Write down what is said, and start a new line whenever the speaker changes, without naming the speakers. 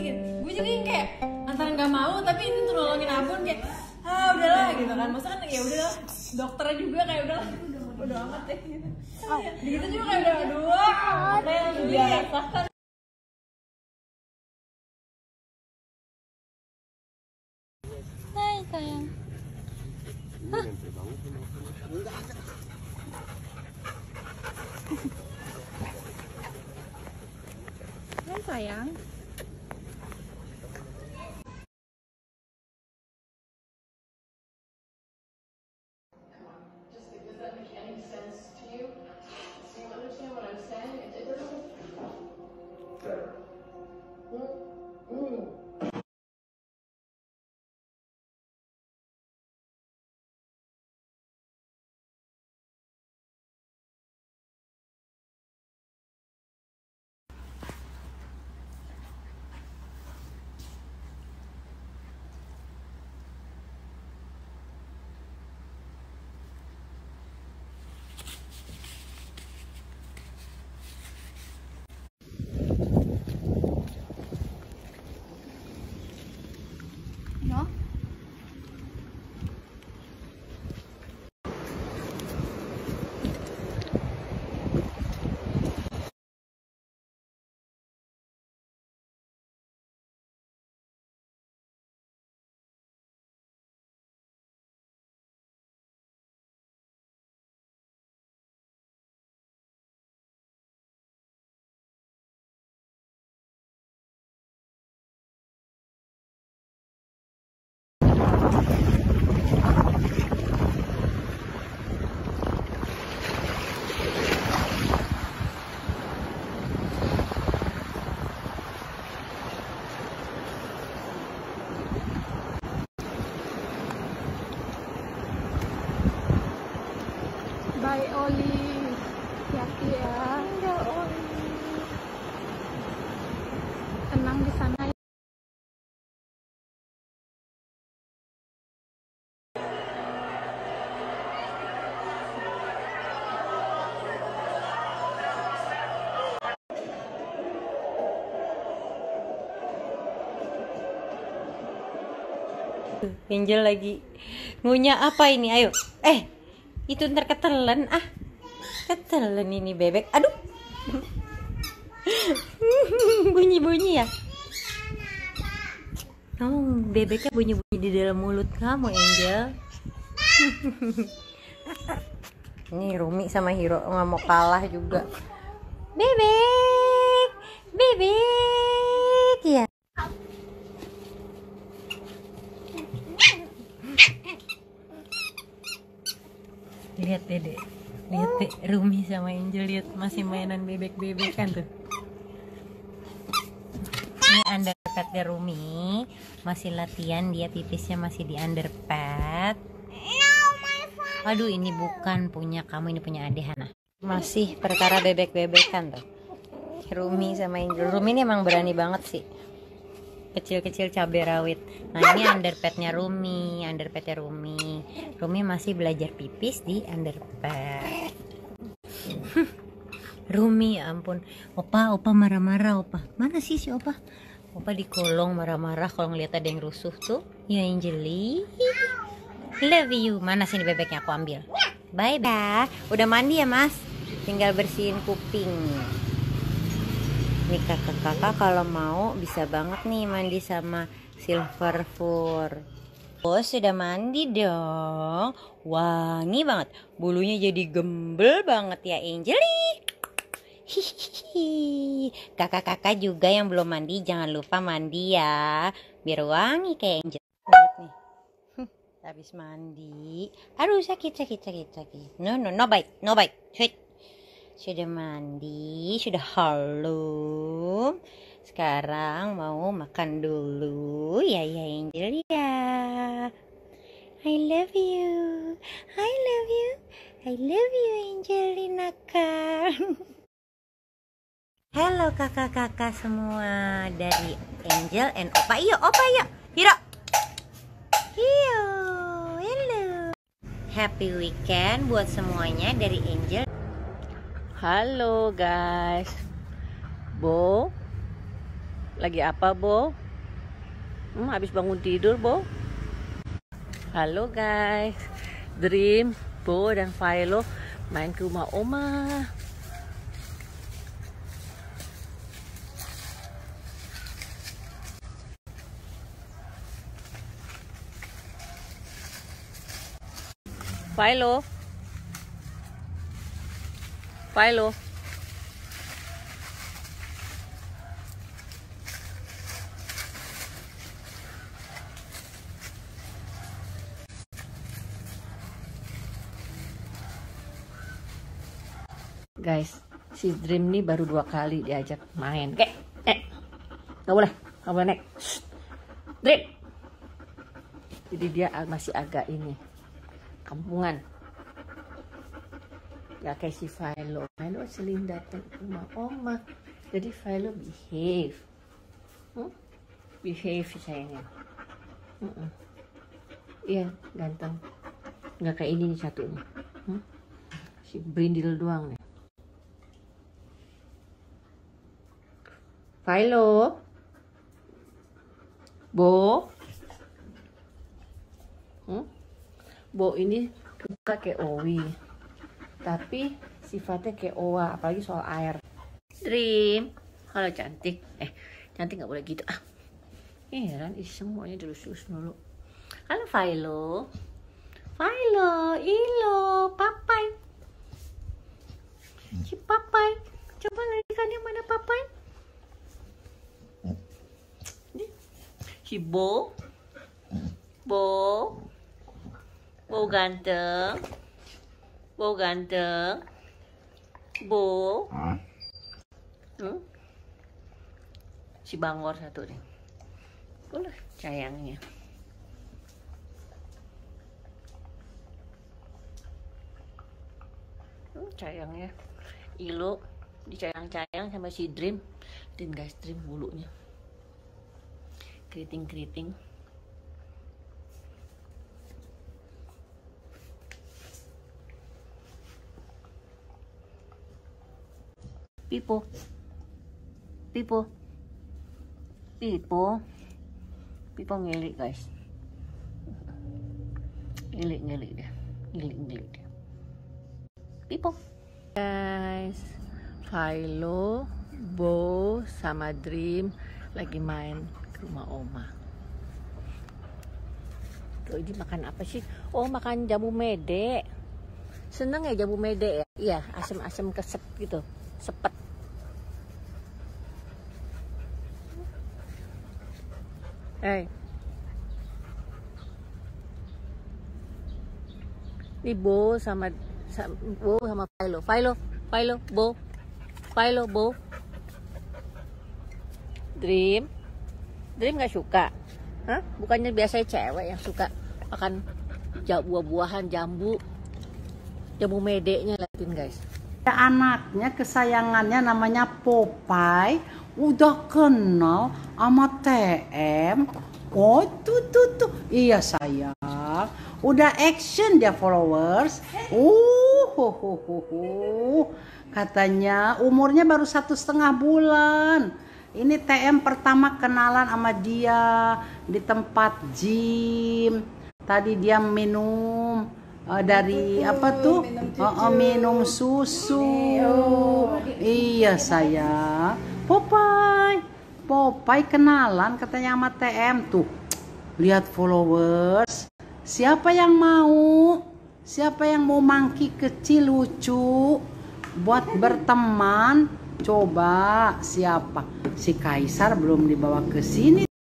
gitu gue juga yang kayak antara nggak mau tapi ini tuh nolongin abun kayak ah udahlah gitu kan. Masa kan ya udahlah dokternya juga kayak udahlah udah udah amat deh gitu. Gitu juga kayak udah dua kayak biasa kan
Hai sayang. Hai sayang.
Angel lagi ngunyah apa ini? Ayo. Eh, itu ntar ketelan ah. Ketelan ini bebek. Aduh. Bunyi-bunyi ya. Oh, bebeknya bunyi-bunyi di dalam mulut kamu, Angel. ini Rumi sama Hiro nggak mau kalah juga. Bebek, bebek, ya. Lihat dede. Lihat deh Rumi sama Angel lihat masih mainan bebek-bebekan tuh. Ini underpadnya Rumi. Masih latihan dia pipisnya masih di underpad. Aduh ini bukan punya kamu ini punya Ade Hana. Masih perkara bebek-bebekan tuh. Rumi sama Angel. Rumi ini emang berani banget sih kecil-kecil cabai rawit. Nah ini underpadnya Rumi, underpadnya Rumi. Rumi masih belajar pipis di underpad. Rumi, ya ampun. Opa, opa marah-marah, opa. Mana sih si opa? Opa di kolong marah-marah kalau ngeliat ada yang rusuh tuh. Ya Angeli. Love you. Mana sini bebeknya aku ambil. Bye bye. Udah mandi ya mas? Tinggal bersihin kuping nih kakak-kakak kalau mau bisa banget nih mandi sama silver fur. Oh sudah mandi dong. Wangi banget. Bulunya jadi gembel banget ya Angeli. Kakak-kakak juga yang belum mandi Jangan lupa mandi ya. Biar wangi kayak Angel. Lihat nih. Habis mandi. Aduh sakit sakit sakit sakit. No no no bite no bite. Hit. Sudah mandi, sudah halum. Sekarang mau makan dulu ya ya Angel ya. I love you. I love you. I love you Angelina kan. Halo kakak-kakak semua dari Angel and Opa. Iyo, Opa iyo. Hiro. Iyo. Hello. Happy weekend buat semuanya dari Angel Halo guys Bo
Lagi apa, Bo? Hmm, habis bangun tidur, Bo? Halo, guys. Dream, Bo, dan Philo main ke rumah Oma. Philo. Philo. Guys, si Dream nih baru dua kali diajak main. Kek, eh, nggak boleh, nggak boleh naik. Dream. Jadi dia masih agak ini, kampungan. Gak kayak si Philo. Philo sering datang ke rumah oma. Jadi Philo behave. Hmm? Behave sayangnya. Iya, ganteng. Nggak kayak ini nih satunya. Hmm? Si brindil doang nih. Philo. Bo. Hmm? Bo ini suka kayak Owi. Tapi sifatnya kayak Owa, apalagi soal air. Dream. Halo cantik. Eh, cantik nggak boleh gitu. Ah. Heran iseng maunya dilus-lus dulu. Halo Philo. Philo, Ilo, Papai. Si Papai. Coba larikan yang mana Papai? Ini. Si Bo. Bo. Bo ganteng. Bo ganteng. Bo. Hmm? Si Bangor satu nih. Boleh sayangnya. Hmm, sayangnya. Ilo dicayang-cayang sama si Dream dan guys Dream bulunya. Keriting-keriting. Pipo. Pipo. Pipo. Pipo ngelik guys. Ngelik-ngelik dia. Ngelik-ngelik dia. Pipo. Guys, Philo, Bo, sama Dream lagi main ke rumah Oma. Tuh ini makan apa sih? Oh makan jamu mede. Seneng ya jamu mede ya? Iya, asam-asam kesep gitu. Sepet. Hey. Ini Bo sama, Bo sama Philo. Philo, Philo, Bo. Philo, Bo. Dream. Dream gak suka. Hah? Bukannya biasanya cewek yang suka makan buah-buahan, jambu. Jambu medenya liatin guys.
Ya, anaknya kesayangannya namanya Popeye udah kenal sama TM oh tuh tuh tuh. Iya sayang. Udah action dia followers. Uh hu, hu, hu, hu. katanya umurnya baru satu setengah bulan. Ini TM pertama kenalan sama dia di tempat gym. Tadi dia minum eh, dari apa tuh? Oh, oh, minum susu. Iya saya Popeye. Popeye kenalan katanya sama TM tuh. Lihat followers. Siapa yang mau? Siapa yang mau mangki kecil lucu? Buat berteman? Coba siapa? Si Kaisar belum dibawa ke sini